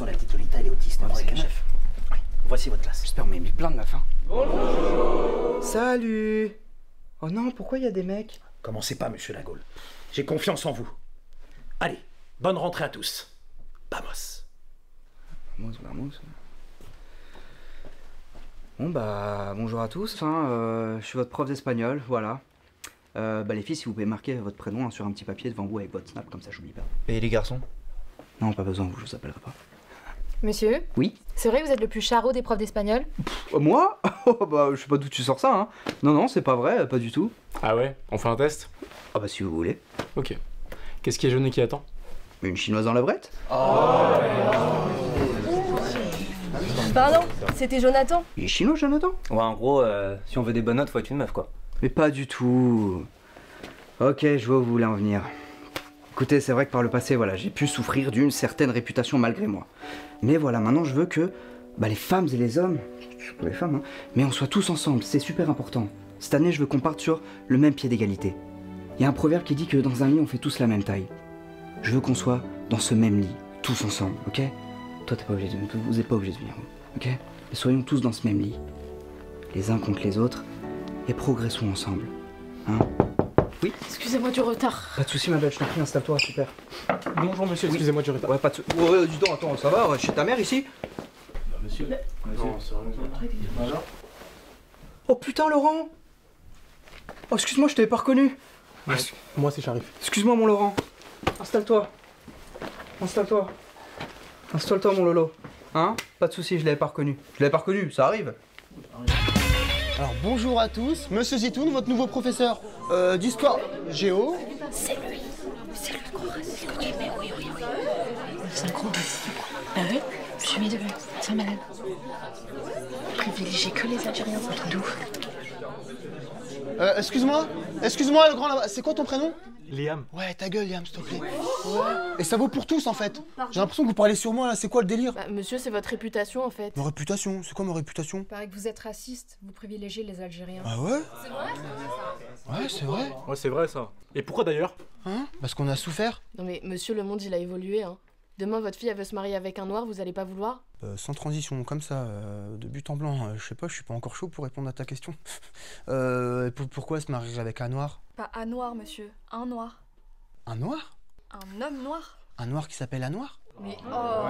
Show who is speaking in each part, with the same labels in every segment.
Speaker 1: Attention, la petite Lolita, elle est autiste.
Speaker 2: Ouais,
Speaker 1: hein,
Speaker 2: c'est
Speaker 1: c'est
Speaker 2: la
Speaker 1: chef. Oui, voici votre classe.
Speaker 2: J'espère qu'on m'a mis plein de meufs, hein. Bonjour Salut Oh non, pourquoi il y a des mecs?
Speaker 1: Commencez pas, monsieur Lagaule. J'ai confiance en vous. Allez, bonne rentrée à tous. Vamos.
Speaker 2: Vamos, vamos. Bon bah, bonjour à tous, hein, euh, je suis votre prof d'espagnol, voilà. Euh, bah les filles, si vous pouvez marquer votre prénom hein, sur un petit papier devant vous avec votre snap, comme ça j'oublie pas.
Speaker 3: Et les garçons?
Speaker 2: Non, pas besoin, je vous appellerai pas.
Speaker 4: Monsieur
Speaker 2: Oui
Speaker 4: C'est vrai que vous êtes le plus charot des profs d'espagnol
Speaker 2: Euh, moi Oh bah, je sais pas d'où tu sors ça, hein. Non, non, c'est pas vrai, pas du tout.
Speaker 5: Ah ouais On fait un test?
Speaker 2: Ah bah si vous voulez.
Speaker 5: Ok. Qu'est-ce qui est jaune et qui attend?
Speaker 2: Une chinoise en levrette
Speaker 6: Pardon, c'était Jonathan
Speaker 2: Il est chinois, Jonathan?
Speaker 3: Ouais, en gros, euh, si on veut des bonnes notes, faut être une meuf, quoi.
Speaker 2: Mais pas du tout. Ok, je vois où vous voulez en venir. Écoutez, c'est vrai que par le passé, voilà, j'ai pu souffrir d'une certaine réputation malgré moi. Mais voilà, maintenant je veux que bah, les femmes et les hommes, surtout les femmes, hein, mais on soit tous ensemble, c'est super important. Cette année, je veux qu'on parte sur le même pied d'égalité. Il y a un proverbe qui dit que dans un lit, on fait tous la même taille. Je veux qu'on soit dans ce même lit, tous ensemble, ok? Toi, t'es pas obligé de, vous n'êtes pas obligé de venir, ok? Mais soyons tous dans ce même lit, les uns contre les autres, et progressons ensemble. Hein?
Speaker 4: Excusez-moi du retard.
Speaker 2: Pas de soucis, ma belle, je t'en prie, installe-toi, super.
Speaker 5: Bonjour monsieur, excusez-moi du retard.
Speaker 2: Ouais, pas de soucis. Ouais, dis donc, attends, ça va, ouais, chez ta mère ici Oh putain, Laurent Oh, excuse-moi, je t'avais pas reconnu.
Speaker 5: Moi c'est Sharif.
Speaker 2: Excuse-moi, mon Laurent. Installe-toi. Installe-toi. Installe-toi, mon Lolo. Hein? Pas de soucis, je l'avais pas reconnu. Je l'avais pas reconnu, ça arrive.
Speaker 7: Alors bonjour à tous, Monsieur Zitoun, votre nouveau professeur euh, d'histoire géo.
Speaker 8: C'est lui. C'est lui qu'on raciste que tu mets, oui, oui, oui. C'est un gros raciste. Ah ouais Je suis de lui. C'est un malade. Privilégier que les Algériens, c'est un truc de ouf.
Speaker 7: Euh, excuse-moi, excuse-moi le grand là-bas, c'est quoi ton prénom?
Speaker 5: Liam.
Speaker 7: Ouais, ta gueule Liam, s'il te plaît. Et ça vaut pour tous en fait. J'ai l'impression que vous parlez sur moi là, c'est quoi le délire
Speaker 4: Bah, monsieur, c'est votre réputation en fait.
Speaker 7: Ma réputation, c'est quoi ma réputation
Speaker 6: Paraît que vous êtes raciste, vous privilégiez les Algériens.
Speaker 7: Ah ouais Ouais, c'est vrai.
Speaker 5: Ouais c'est vrai ça. Et pourquoi d'ailleurs
Speaker 7: Hein Parce qu'on a souffert
Speaker 4: Non mais monsieur, le monde il a évolué. Hein. Demain, votre fille elle veut se marier avec un noir, vous allez pas vouloir
Speaker 7: Euh, sans transition, comme ça, euh, de but en blanc. euh, je sais pas, je suis pas encore chaud pour répondre à ta question. euh, pour- pourquoi se marier avec un noir
Speaker 6: Pas un noir, monsieur, un noir.
Speaker 7: Un noir
Speaker 6: Un homme noir.
Speaker 7: Un noir qui s'appelle un noir
Speaker 6: Mais oh.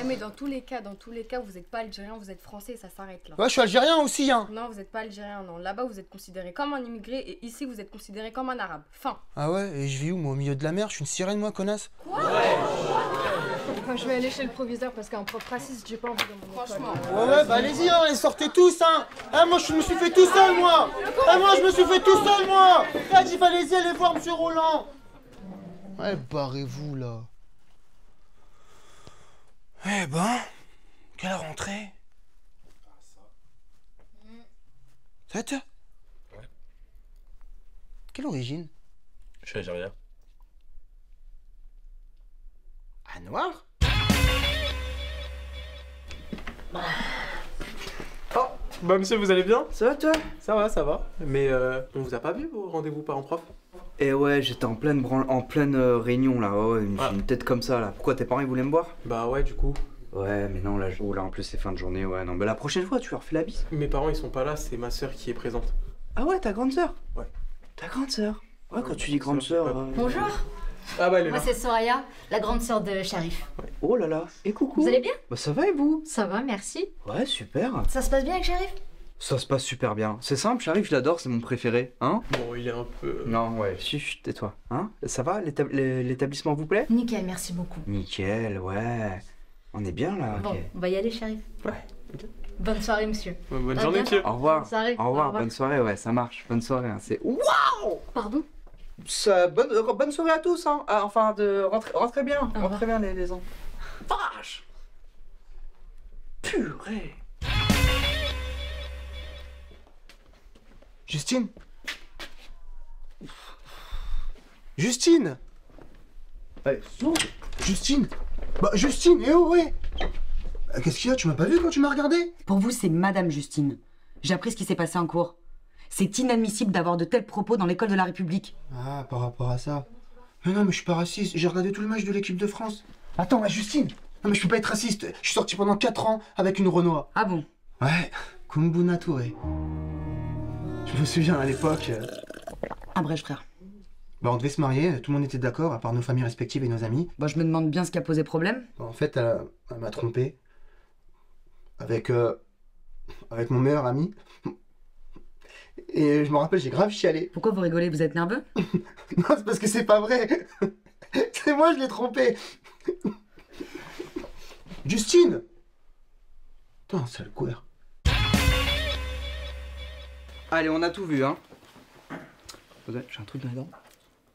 Speaker 6: Eh, Mais dans tous les cas, dans tous les cas, vous n'êtes pas algérien, vous êtes français, ça s'arrête là.
Speaker 7: Ouais, je suis algérien aussi, hein.
Speaker 6: Non, vous n'êtes pas algérien, non. Là-bas, vous êtes considéré comme un immigré et ici, vous êtes considéré comme un arabe. Fin.
Speaker 7: Ah ouais, et je vis où, moi, au milieu de la mer? Je suis une sirène, moi, connasse.
Speaker 6: Je vais aller chez le proviseur parce qu'un prof raciste, j'ai pas envie de mon Franchement.
Speaker 7: Ouais, ouais, bah allez-y, hein, les sortez tous, hein. Ah, moi, je me suis fait tout seul, moi. Ah, moi, je me suis fait tout seul, moi. Ah, dit, allez-y, allez voir Monsieur Roland Ouais, barrez-vous, là. Eh ben, quelle rentrée Ça va, toi
Speaker 5: Ouais.
Speaker 7: Quelle origine?
Speaker 5: Je suis algérien.
Speaker 7: Un noir?
Speaker 5: Bah monsieur vous allez bien?
Speaker 2: Ça va, toi?
Speaker 5: Ça va, ça va. Mais euh, on vous a pas vu au rendez-vous parents-prof
Speaker 2: Et ouais, j'étais en pleine, branle- en pleine euh, réunion là, ouais, une,
Speaker 5: Ah.
Speaker 2: j'ai une tête comme ça là. Pourquoi tes parents ils voulaient me voir?
Speaker 5: Bah ouais du coup.
Speaker 2: Ouais, mais non, là, je- oh, là en plus c'est fin de journée, ouais, non, mais la prochaine fois tu leur fais la bise.
Speaker 5: Mes parents ils sont pas là, c'est ma soeur qui est présente.
Speaker 2: Ah ouais, ta grande sœur?
Speaker 5: Ouais.
Speaker 2: Ta grande sœur? Ouais, quand tu dis grande
Speaker 5: Sœur,
Speaker 2: sœur.
Speaker 5: ouais.
Speaker 2: euh,
Speaker 8: Bonjour,
Speaker 5: Ah bah elle est
Speaker 8: moi c'est Soraya, la grande sœur de Sharif.
Speaker 2: Oh là là, et coucou
Speaker 8: Vous allez bien?
Speaker 2: Bah ça va et vous?
Speaker 8: Ça va, merci.
Speaker 2: Ouais, super.
Speaker 8: Ça se passe bien avec Sharif?
Speaker 2: Ça se passe super bien. C'est simple, j'arrive, je l'adore, c'est mon préféré. Hein?
Speaker 5: Bon il est un peu.
Speaker 2: Non, ouais, chut, chut, tais-toi. Hein? Ça va l'étab- l'é- L'établissement vous plaît?
Speaker 8: Nickel, merci beaucoup.
Speaker 2: Nickel, ouais. On est bien là,
Speaker 8: Bon, on va y aller, Sharif.
Speaker 5: Ouais.
Speaker 8: Bonne soirée, monsieur.
Speaker 5: Bonne journée monsieur.
Speaker 2: Au revoir.
Speaker 8: Bonne soirée.
Speaker 2: Au revoir, bonne soirée, ouais, ça marche. Bonne soirée, hein, c'est. Waouh
Speaker 8: Pardon?
Speaker 2: Ça- bonne, euh, bonne soirée à tous, hein. Ah, enfin, de rentrez, rentrez bien,
Speaker 8: revoir.
Speaker 2: rentrez bien les, les enfants. Vache Purée
Speaker 7: Justine Justine
Speaker 2: Ouais, non.
Speaker 7: Justine Bah, Justine, eh oh, ouais Euh, Qu'est-ce qu'il y a? Tu m'as pas vu quand tu m'as regardé?
Speaker 9: Pour vous, c'est Madame Justine. J'ai appris ce qui s'est passé en cours. C'est inadmissible d'avoir de tels propos dans l'école de la République.
Speaker 7: Ah, par rapport à ça. Mais non, mais je suis pas raciste. J'ai regardé tout le match de l'équipe de France. Attends, la Justine Non mais je peux pas être raciste. Je suis sorti pendant 4 ans avec une Renoir.
Speaker 9: Ah bon?
Speaker 7: Ouais, Kumbuna Touré. Je me souviens à l'époque, euh,
Speaker 9: Un bref frère.
Speaker 7: bah, on devait se marier, tout le monde était d'accord, à part nos familles respectives et nos amis.
Speaker 9: Bon, je me demande bien ce qui a posé problème.
Speaker 7: Bah, en fait, elle, m'a trompé. Avec, euh, avec mon meilleur ami. Et je me rappelle, j'ai grave chialé.
Speaker 9: Pourquoi vous rigolez? Vous êtes nerveux?
Speaker 7: Non, c'est parce que c'est pas vrai. c'est moi, je l'ai trompé. Justine Putain, sale coueur.
Speaker 2: Allez, on a tout vu, hein. J'ai un truc dans les dents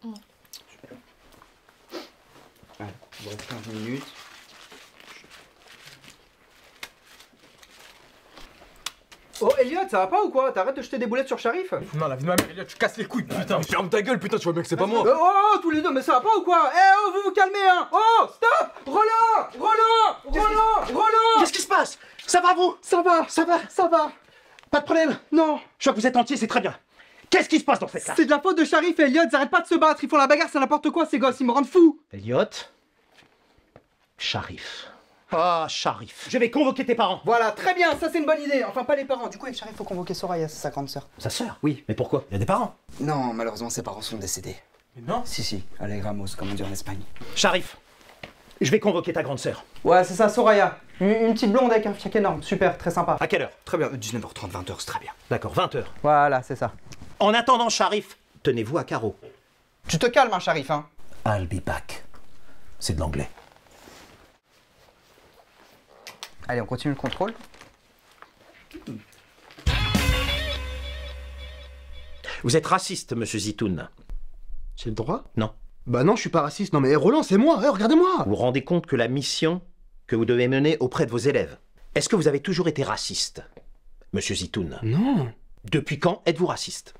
Speaker 4: Non.
Speaker 2: Super. Allez, il vous reste 15 minutes. Oh, Elliot, ça va pas ou quoi? T'arrêtes de jeter des boulettes sur Sharif?
Speaker 5: Non, la vie de ma mère, Elliot, tu casses les couilles, putain. Ferme ta gueule, putain, tu vois bien que c'est pas moi.
Speaker 2: Euh, Oh, tous les deux, mais ça va pas ou quoi? Eh oh, vous vous calmez, hein Oh, stop Roland Roland Roland Roland
Speaker 1: Qu'est-ce qui se passe? Ça va vous?
Speaker 2: Ça va, ça va, ça va
Speaker 1: Pas de problème
Speaker 2: Non
Speaker 1: Je vois que vous êtes entier, c'est très bien. Qu'est-ce qui se passe dans cette classe
Speaker 2: C'est de la faute de Sharif et Elliot, ils arrêtent pas de se battre, ils font la bagarre, c'est n'importe quoi ces gosses, ils me rendent fou
Speaker 1: Elliot Sharif. Ah, Sharif. Je vais convoquer tes parents.
Speaker 2: Voilà, très bien, ça c'est une bonne idée. Enfin, pas les parents. Du coup, avec Sharif, faut convoquer Soraya, c'est sa grande sœur.
Speaker 1: Sa sœur?
Speaker 2: Oui.
Speaker 1: Mais pourquoi? Il y a des parents.
Speaker 2: Non, malheureusement, ses parents sont décédés.
Speaker 5: Mais non.
Speaker 2: Si, si, Allez, Ramos, comme on dit en Espagne.
Speaker 1: Sharif, je vais convoquer ta grande sœur.
Speaker 2: Ouais, c'est ça, Soraya. Une, une petite blonde avec un fiac énorme, super, très sympa.
Speaker 1: À quelle heure?
Speaker 2: Très bien, 19h30, 20h, c'est très bien.
Speaker 1: D'accord, 20h.
Speaker 2: Voilà, c'est ça.
Speaker 1: En attendant, Sharif, tenez-vous à carreau.
Speaker 2: Tu te calmes, hein, Sharif, hein.
Speaker 1: I'll be back. C'est de l'anglais.
Speaker 2: Allez, on continue le contrôle.
Speaker 1: Vous êtes raciste, monsieur Zitoun.
Speaker 7: J'ai le droit?
Speaker 1: Non.
Speaker 7: Bah non, je suis pas raciste. Non mais Roland, c'est moi, Eh, regardez-moi.
Speaker 1: Vous vous rendez compte que la mission que vous devez mener auprès de vos élèves, est-ce que vous avez toujours été raciste, monsieur Zitoun?
Speaker 7: Non.
Speaker 1: Depuis quand êtes-vous raciste?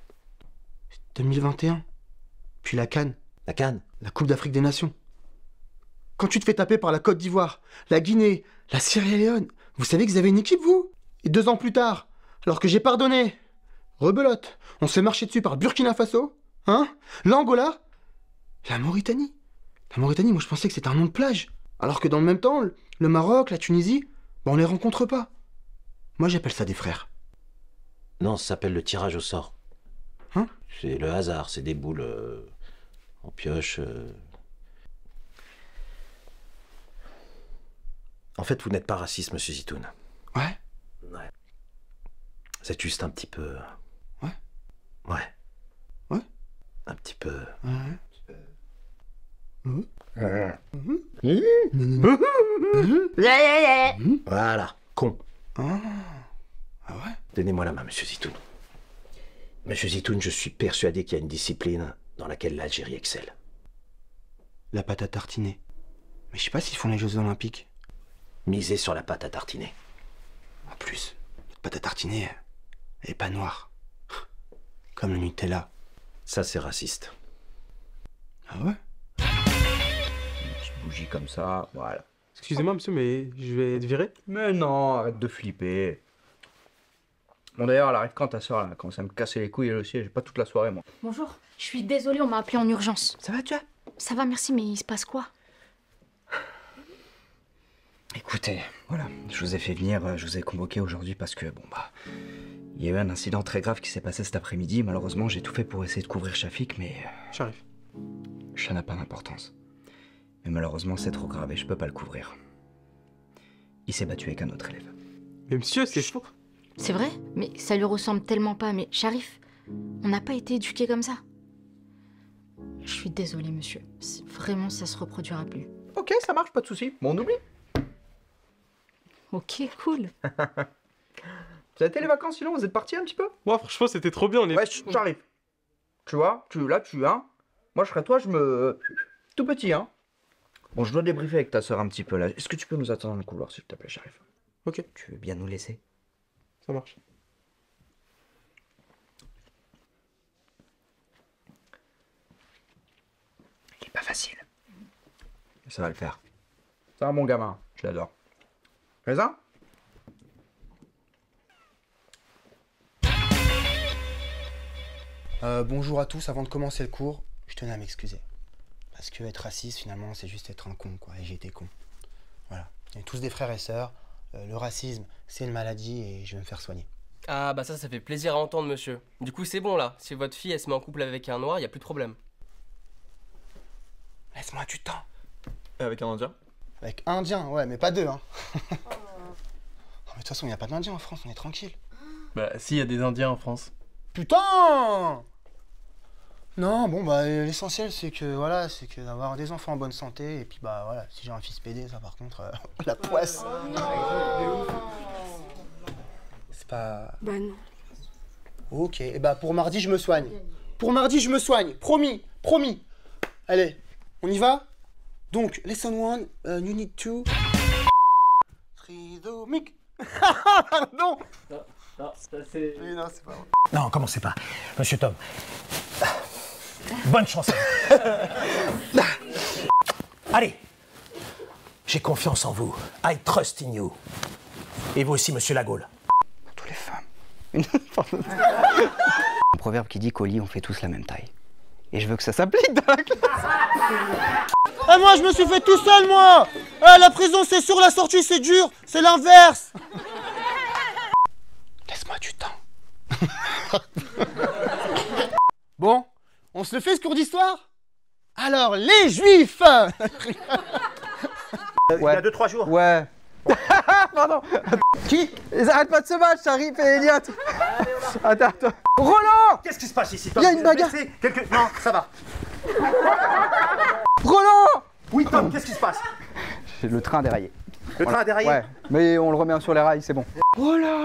Speaker 7: 2021. Puis la Cannes,
Speaker 1: La canne
Speaker 7: la Coupe d'Afrique des Nations. Quand tu te fais taper par la Côte d'Ivoire, la Guinée, la Sierra Leone, vous savez que vous avez une équipe, vous? Et deux ans plus tard, alors que j'ai pardonné, rebelote, on se fait marcher dessus par Burkina Faso, hein? L'Angola La Mauritanie La Mauritanie, moi je pensais que c'était un nom de plage. Alors que dans le même temps, le- Maroc, la Tunisie, ben, on les rencontre pas. Moi j'appelle ça des frères.
Speaker 1: Non, ça s'appelle le tirage au sort.
Speaker 7: Hein?
Speaker 1: C'est le hasard, c'est des boules euh, en pioche. euh. En fait, vous n'êtes pas raciste, monsieur Zitoun.
Speaker 7: Ouais
Speaker 1: Ouais. Vous êtes juste un petit peu.
Speaker 7: Ouais.
Speaker 1: Ouais.
Speaker 7: Ouais.
Speaker 1: Un petit peu. Voilà, con.
Speaker 7: Ah, ah ouais?
Speaker 1: Donnez-moi la main, monsieur Zitoun. Monsieur Zitoun, je suis persuadé qu'il y a une discipline dans laquelle l'Algérie excelle.
Speaker 7: La pâte à tartiner. Mais je sais pas s'ils font les Jeux Olympiques.
Speaker 1: Misez sur la pâte à tartiner.
Speaker 7: En plus, la pâte à tartiner, elle est pas noire. Comme le Nutella.
Speaker 1: Ça, c'est raciste.
Speaker 7: Ah ouais?
Speaker 2: Bougie comme ça, voilà.
Speaker 5: Excusez-moi, monsieur, mais je vais être viré.
Speaker 2: Mais non, arrête de flipper. Bon d'ailleurs, elle arrive quand ta soeur là? Quand ça me casser les couilles elle aussi, j'ai pas toute la soirée moi.
Speaker 8: Bonjour, je suis désolée, on m'a appelé en urgence.
Speaker 2: Ça va, tu vois
Speaker 8: Ça va, merci, mais il se passe quoi?
Speaker 2: Écoutez, voilà, je vous ai fait venir, euh, je vous ai convoqué aujourd'hui parce que, bon bah, il y a eu un incident très grave qui s'est passé cet après-midi. Malheureusement, j'ai tout fait pour essayer de couvrir Shafik, mais euh,
Speaker 5: J'arrive.
Speaker 2: ça n'a pas d'importance. Mais malheureusement, c'est trop grave et je peux pas le couvrir. Il s'est battu avec un autre élève.
Speaker 5: Mais monsieur, c'est faux.
Speaker 8: C'est vrai Mais ça lui ressemble tellement pas. Mais Sharif, on n'a pas été éduqués comme ça. Je suis désolée, monsieur. Vraiment, ça se reproduira plus.
Speaker 2: Ok, ça marche, pas de souci. Bon, on oublie.
Speaker 8: Ok, cool.
Speaker 2: Vous avez été les vacances sinon Vous êtes partis un petit peu?
Speaker 5: Moi, franchement, c'était trop bien.
Speaker 2: Ouais, j'arrive. Tu vois, tu, là, tu, hein. Moi, je serais toi, je me. Tout petit, hein. Bon, je dois débriefer avec ta soeur un petit peu là. Est-ce que tu peux nous attendre dans le couloir, s'il te plaît, j'arrive.
Speaker 5: Ok,
Speaker 2: Tu veux bien nous laisser
Speaker 5: ça marche.
Speaker 2: Il est pas facile. Ça va le faire. C'est un bon gamin, je l'adore. Raisin
Speaker 7: Euh, bonjour à tous, avant de commencer le cours, je tenais à m'excuser. Parce que être raciste, finalement, c'est juste être un con, quoi, et j'ai été con. Voilà. On est tous des frères et sœurs. Euh, le racisme, c'est une maladie et je vais me faire soigner.
Speaker 10: Ah bah ça, ça fait plaisir à entendre, monsieur. Du coup, c'est bon là. Si votre fille, elle se met en couple avec un noir, y a plus de problème.
Speaker 7: Laisse-moi du temps.
Speaker 5: Avec un indien?
Speaker 7: Avec Indien, ouais, mais pas deux, hein. Oh, mais de toute façon, il n'y a pas d'Indien en France, on est tranquille.
Speaker 5: Bah, si, y a des indiens en France.
Speaker 7: Putain Non, bon, bah, l'essentiel, c'est que, voilà, c'est que d'avoir des enfants en bonne santé, et puis, bah, voilà, si j'ai un fils PD, ça, par contre, euh, la poisse. C'est pas...
Speaker 6: Bah non.
Speaker 7: Ok, et bah, pour mardi, je me soigne. Pour mardi, je me soigne, promis, promis. Allez, on y va? Donc, lesson one, uh, you need to... Trisomique. Pardon
Speaker 10: Non, ça c'est.
Speaker 7: Oui, non, c'est pas vrai.
Speaker 1: Non, commencez pas? Monsieur Tom. Bonne chance. Allez. J'ai confiance en vous. I trust in you. Et vous aussi, monsieur Lagaule.
Speaker 2: Tous les femmes. Un proverbe qui dit qu'au lit, on fait tous la même taille. Et je veux que ça s'applique dans la classe.
Speaker 7: Ah, moi, je me suis fait tout seul, moi Ah, La prison, c'est sûr, la sortie, c'est dur. C'est l'inverse. Laisse-moi du temps. bon, on se le fait, ce cours d'histoire? Alors, les Juifs
Speaker 1: Il y a deux, trois jours.
Speaker 2: Ouais. Pardon. Qui? Ils arrêtent pas de se battre, Sharif et Elliot. Attends, attends. Roland
Speaker 1: Qu'est-ce qui se passe ici?
Speaker 2: Il y a une bagarre.
Speaker 1: Quelque- Non, ça va.
Speaker 2: Roland
Speaker 1: Oui, Tom, qu'est-ce qui se passe?
Speaker 2: J'ai le train déraillé.
Speaker 1: Le train a déraillé
Speaker 2: Ouais, mais on le remet sur les rails, c'est bon.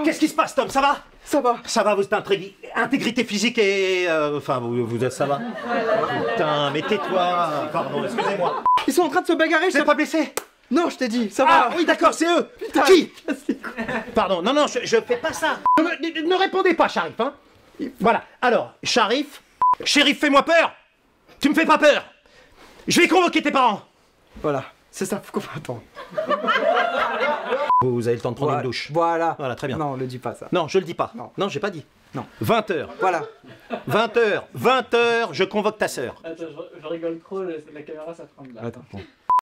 Speaker 1: Qu'est-ce qui se passe, Tom? Ça va?
Speaker 2: Ça va.
Speaker 1: Ça va, votre intrégui- intégrité physique et... euh, Enfin, vous, vous êtes... Ça va? Putain, mais tais-toi. Pardon, excusez-moi.
Speaker 2: Ils sont en train de se bagarrer,
Speaker 1: Vous
Speaker 2: je
Speaker 1: n'êtes pas blessé?
Speaker 2: Non, je t'ai dit, ça
Speaker 1: Ah
Speaker 2: va.
Speaker 1: oui, d'accord, c'est eux. Qui? Pardon, non, non, je, je fais pas ça. Ne, me- ne répondez pas, Sharif, hein. Voilà, alors, Sharif, shérif, fais-moi peur. Tu me fais pas peur. Je vais convoquer tes parents.
Speaker 2: Voilà, c'est ça, faut qu'on attendre.
Speaker 1: Vous avez le temps de prendre
Speaker 2: Voilà.
Speaker 1: une douche.
Speaker 2: Voilà.
Speaker 1: Voilà, très bien.
Speaker 2: Non, le dis pas ça.
Speaker 1: Non, je le dis pas.
Speaker 2: Non.
Speaker 1: Non, j'ai pas dit.
Speaker 2: Non.
Speaker 1: 20h.
Speaker 2: Voilà.
Speaker 1: 20h. 20h, je convoque ta sœur.
Speaker 10: Attends, je, rigole trop, la caméra ça prend de là.
Speaker 2: Attends, bon.